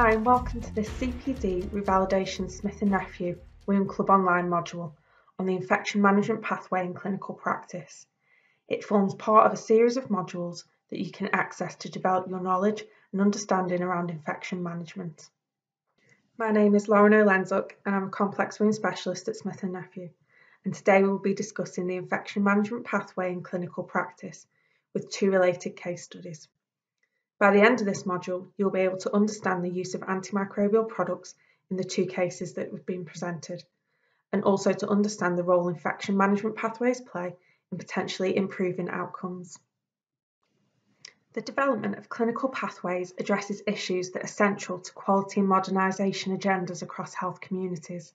Hi and welcome to this CPD Revalidation Smith & Nephew Wound Club Online module on the infection management pathway in clinical practice. It forms part of a series of modules that you can access to develop your knowledge and understanding around infection management. My name is Lauren O'Lenzuk and I'm a complex wound specialist at Smith & Nephew and today we will be discussing the infection management pathway in clinical practice with two related case studies. By the end of this module, you'll be able to understand the use of antimicrobial products in the two cases that have been presented, and also to understand the role infection management pathways play in potentially improving outcomes. The development of clinical pathways addresses issues that are central to quality and modernisation agendas across health communities.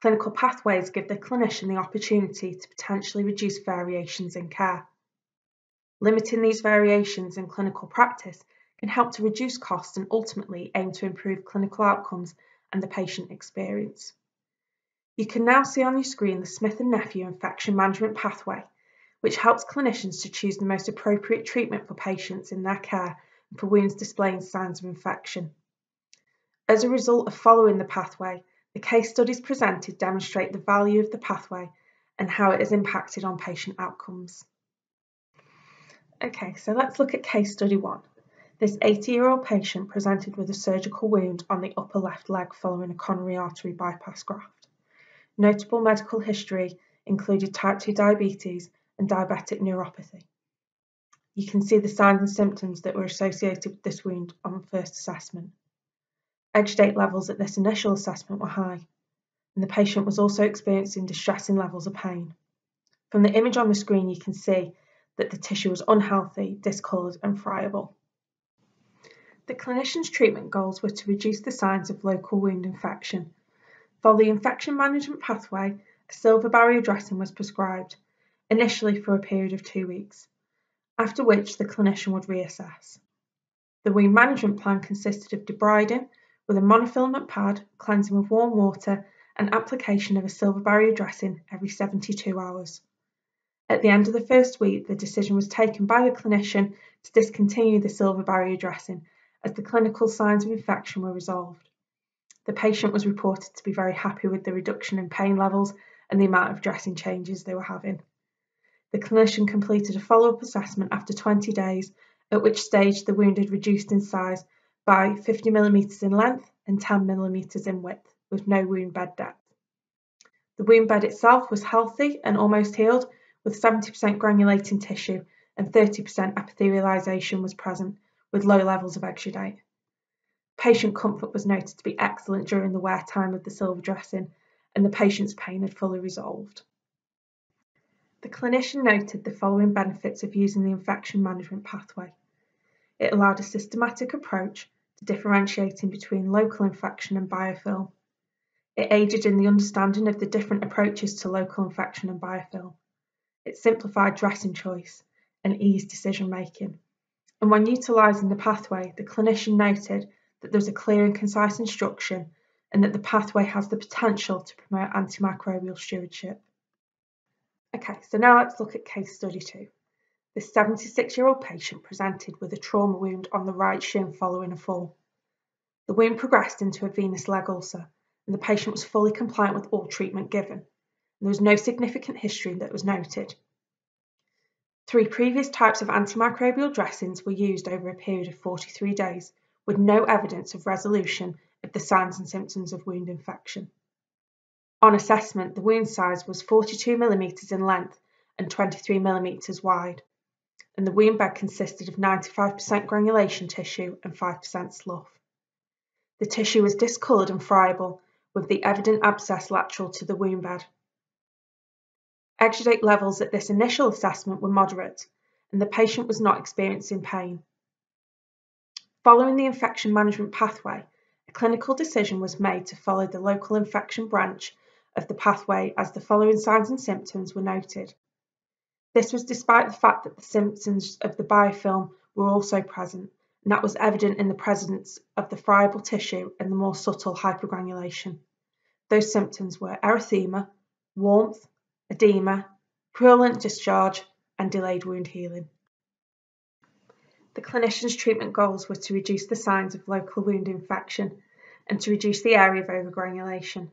Clinical pathways give the clinician the opportunity to potentially reduce variations in care. Limiting these variations in clinical practice can help to reduce costs and ultimately aim to improve clinical outcomes and the patient experience. You can now see on your screen the Smith & Nephew infection management pathway, which helps clinicians to choose the most appropriate treatment for patients in their care and for wounds displaying signs of infection. As a result of following the pathway, the case studies presented demonstrate the value of the pathway and how it has impacted on patient outcomes. Okay, so let's look at case study one. This 80-year-old patient presented with a surgical wound on the upper left leg following a coronary artery bypass graft. Notable medical history included type 2 diabetes and diabetic neuropathy. You can see the signs and symptoms that were associated with this wound on first assessment. Exudate levels at this initial assessment were high, and the patient was also experiencing distressing levels of pain. From the image on the screen, you can see that the tissue was unhealthy, discoloured and friable. The clinician's treatment goals were to reduce the signs of local wound infection. For the infection management pathway, a silver barrier dressing was prescribed, initially for a period of two weeks, after which the clinician would reassess. The wound management plan consisted of debriding with a monofilament pad, cleansing with warm water, and application of a silver barrier dressing every 72 hours. At the end of the first week, the decision was taken by the clinician to discontinue the silver barrier dressing as the clinical signs of infection were resolved. The patient was reported to be very happy with the reduction in pain levels and the amount of dressing changes they were having. The clinician completed a follow-up assessment after 20 days, at which stage the wound had reduced in size by 50 millimetres in length and 10 millimetres in width, with no wound bed depth. The wound bed itself was healthy and almost healed, with 70% granulating tissue and 30% epithelialization was present with low levels of exudate. Patient comfort was noted to be excellent during the wear time of the silver dressing and the patient's pain had fully resolved. The clinician noted the following benefits of using the infection management pathway. It allowed a systematic approach to differentiating between local infection and biofilm. It aided in the understanding of the different approaches to local infection and biofilm. It simplified dressing choice and eased decision making. And when utilising the pathway, the clinician noted that there's a clear and concise instruction and that the pathway has the potential to promote antimicrobial stewardship. Okay, so now let's look at case study two. This 76 year old patient presented with a trauma wound on the right shin following a fall. The wound progressed into a venous leg ulcer, and the patient was fully compliant with all treatment given. There was no significant history that was noted. Three previous types of antimicrobial dressings were used over a period of 43 days with no evidence of resolution of the signs and symptoms of wound infection. On assessment, the wound size was 42 mm in length and 23 mm wide, and the wound bed consisted of 95% granulation tissue and 5% slough. The tissue was discoloured and friable, with the evident abscess lateral to the wound bed. Exudate levels at this initial assessment were moderate, and the patient was not experiencing pain. Following the infection management pathway, a clinical decision was made to follow the local infection branch of the pathway as the following signs and symptoms were noted. This was despite the fact that the symptoms of the biofilm were also present, and that was evident in the presence of the friable tissue and the more subtle hypergranulation. Those symptoms were erythema, warmth, edema, purulent discharge, and delayed wound healing. The clinician's treatment goals were to reduce the signs of local wound infection and to reduce the area of overgranulation.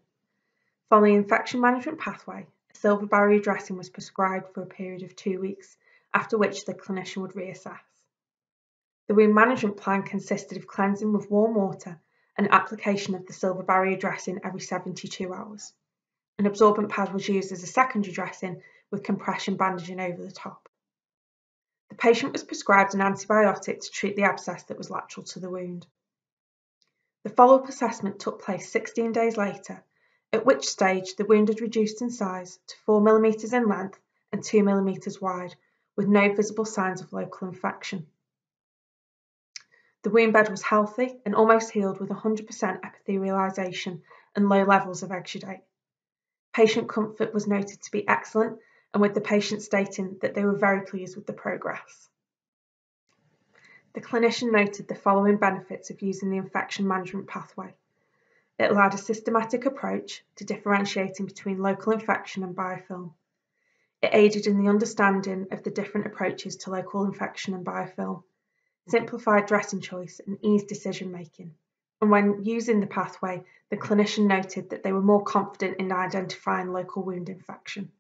Following infection management pathway, a silver barrier dressing was prescribed for a period of two weeks, after which the clinician would reassess. The wound management plan consisted of cleansing with warm water and application of the silver barrier dressing every 72 hours. An absorbent pad was used as a secondary dressing with compression bandaging over the top. The patient was prescribed an antibiotic to treat the abscess that was lateral to the wound. The follow-up assessment took place 16 days later, at which stage the wound had reduced in size to 4 mm in length and 2 mm wide, with no visible signs of local infection. The wound bed was healthy and almost healed with 100% epithelialization and low levels of exudate. Patient comfort was noted to be excellent, and with the patient stating that they were very pleased with the progress. The clinician noted the following benefits of using the infection management pathway. It allowed a systematic approach to differentiating between local infection and biofilm. It aided in the understanding of the different approaches to local infection and biofilm simplified dressing choice, and eased decision making. And when using the pathway, the clinician noted that they were more confident in identifying local wound infection.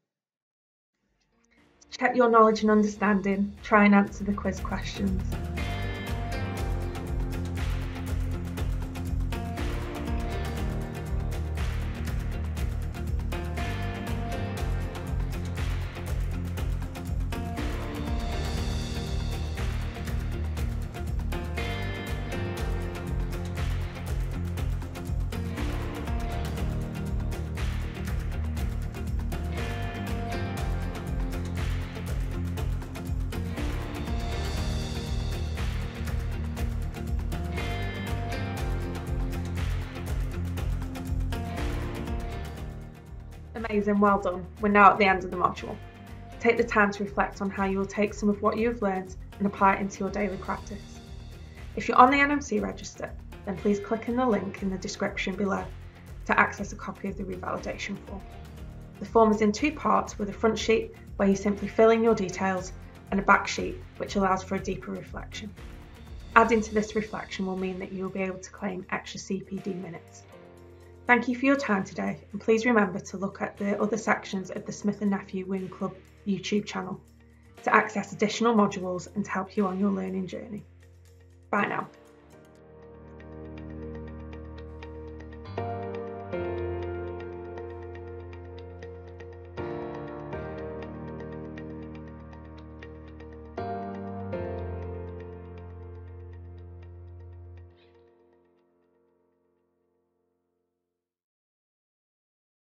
Check your knowledge and understanding, try and answer the quiz questions. Amazing, well done. We're now at the end of the module. Take the time to reflect on how you will take some of what you have learned and apply it into your daily practice. If you're on the NMC register, then please click on the link in the description below to access a copy of the revalidation form. The form is in two parts with a front sheet where you simply fill in your details and a back sheet which allows for a deeper reflection. Adding to this reflection will mean that you will be able to claim extra CPD minutes. Thank you for your time today and please remember to look at the other sections of the Smith & Nephew Wound Club YouTube channel to access additional modules and to help you on your learning journey. Bye now.